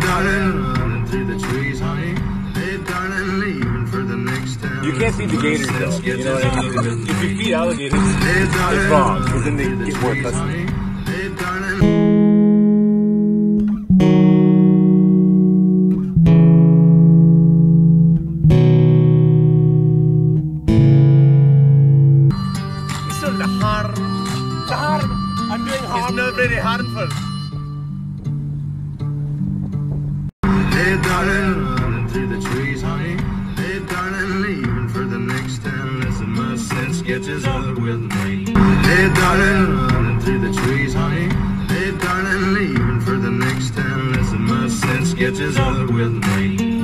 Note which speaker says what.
Speaker 1: darling, running through the trees, honey. Hey, darling, leaving for the next town.
Speaker 2: You can't feed the gators though. You know what I mean? If you feed alligators,
Speaker 1: Hey, darling,
Speaker 2: it's wrong because then they
Speaker 1: running through the
Speaker 2: get more
Speaker 1: trees,
Speaker 2: custody.
Speaker 1: honey. Hey, darling.
Speaker 3: It's not the harm. I'm doing harm. It's not very harmful.
Speaker 1: Sketches up with me. Hey, darling, running through the trees, honey. Hey, darling, leaving for the next town. Listen, my set sketches up with me.